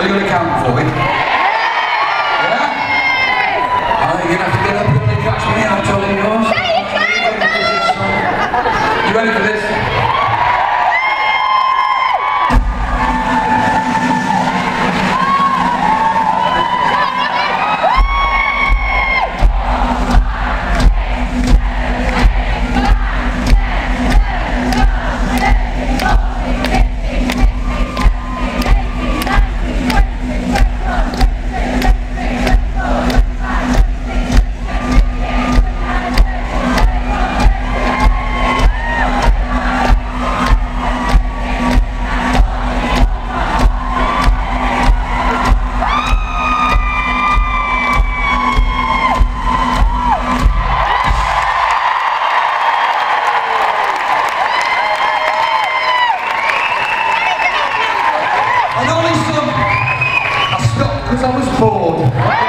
Are you going to count for me? Yeah? Oh, you're going to have to get up and catch me out, Charlie, yours. You ready for this? Because I was bored.